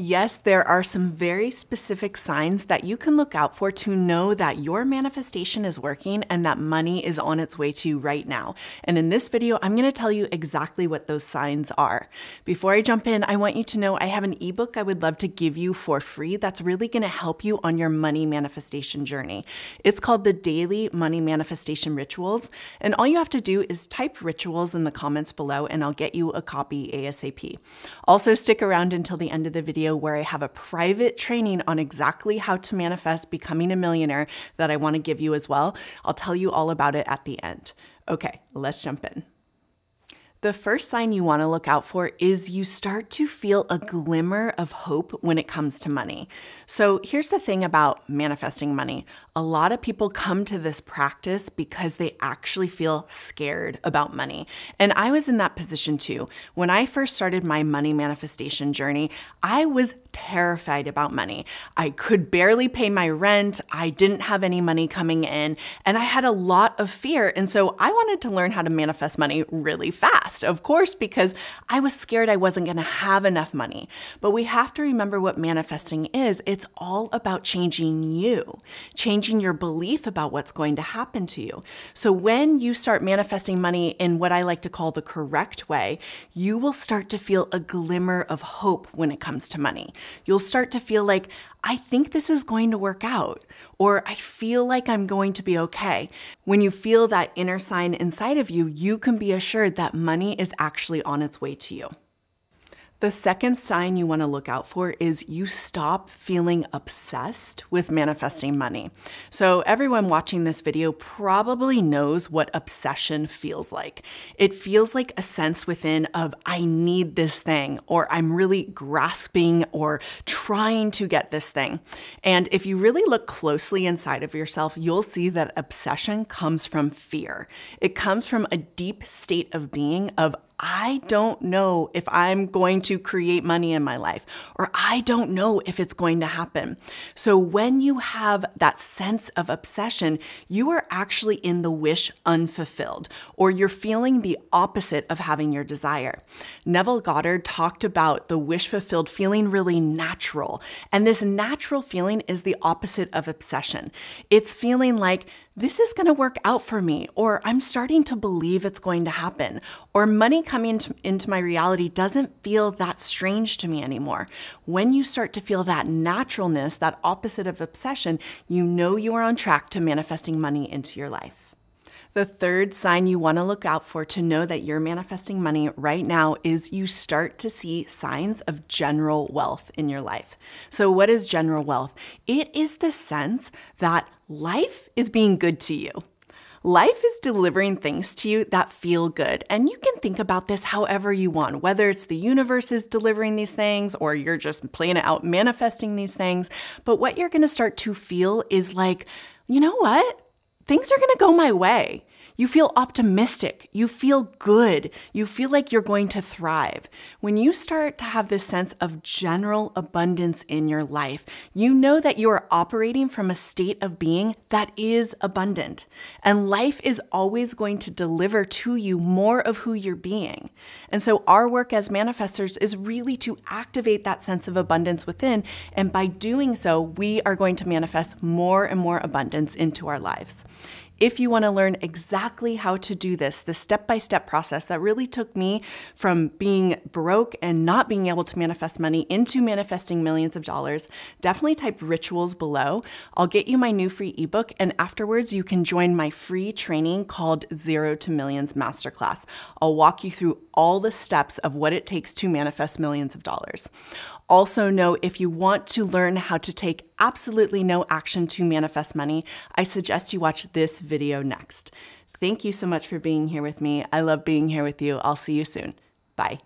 Yes, there are some very specific signs that you can look out for to know that your manifestation is working and that money is on its way to you right now. And in this video, I'm going to tell you exactly what those signs are. Before I jump in, I want you to know I have an ebook I would love to give you for free that's really going to help you on your money manifestation journey. It's called the Daily Money Manifestation Rituals. And all you have to do is type rituals in the comments below and I'll get you a copy ASAP. Also, stick around until the end of the video video where I have a private training on exactly how to manifest becoming a millionaire that I want to give you as well. I'll tell you all about it at the end. Okay, let's jump in. The first sign you want to look out for is you start to feel a glimmer of hope when it comes to money. So, here's the thing about manifesting money a lot of people come to this practice because they actually feel scared about money. And I was in that position too. When I first started my money manifestation journey, I was terrified about money. I could barely pay my rent, I didn't have any money coming in, and I had a lot of fear. And so, I wanted to learn how to manifest money really fast of course, because I was scared I wasn't going to have enough money. But we have to remember what manifesting is it's all about changing you, changing your belief about what's going to happen to you. So when you start manifesting money in what I like to call the correct way, you will start to feel a glimmer of hope when it comes to money. You'll start to feel like, I think this is going to work out, or I feel like I'm going to be okay. When you feel that inner sign inside of you, you can be assured that money is actually on its way to you. The second sign you want to look out for is you stop feeling obsessed with manifesting money. So, everyone watching this video probably knows what obsession feels like. It feels like a sense within of, I need this thing, or I'm really grasping or trying to get this thing. And if you really look closely inside of yourself, you'll see that obsession comes from fear. It comes from a deep state of being of, I don't know if I'm going to create money in my life, or I don't know if it's going to happen. So, when you have that sense of obsession, you are actually in the wish unfulfilled, or you're feeling the opposite of having your desire. Neville Goddard talked about the wish fulfilled feeling really natural. And this natural feeling is the opposite of obsession. It's feeling like this is going to work out for me, or I'm starting to believe it's going to happen, or money coming into, into, my reality doesn't feel that strange to me anymore. When you start to feel that naturalness, that opposite of obsession, you know you are on track to manifesting money into your life. The third sign you want to look out for to know that you're manifesting money right now is you start to see signs of general wealth in your life. So, what is general wealth? It is the sense that life is being good to you. Life is delivering things to you that feel good. And you can think about this however you want, whether it's the universe is delivering these things or you're just playing it out manifesting these things. But what you're going to start to feel is like, you know what? Things are going to go my way. You feel optimistic. You feel good. You feel like you're going to thrive. When you start to have this sense of general abundance in your life, you know that you are operating from a state of being that is abundant. And life is always going to deliver to you more of who you're being. And so, our work as manifestors is really to activate that sense of abundance within. And by doing so, we are going to manifest more and more abundance into our lives. If you want to learn exactly how to do this, the step by step process that really took me from being broke and not being able to manifest money into manifesting millions of dollars, definitely type rituals below. I'll get you my new free ebook, and afterwards, you can join my free training called Zero to Millions Masterclass. I'll walk you through all the steps of what it takes to manifest millions of dollars. Also, know if you want to learn how to take absolutely no action to manifest money, I suggest you watch this video next. Thank you so much for being here with me. I love being here with you. I'll see you soon. Bye.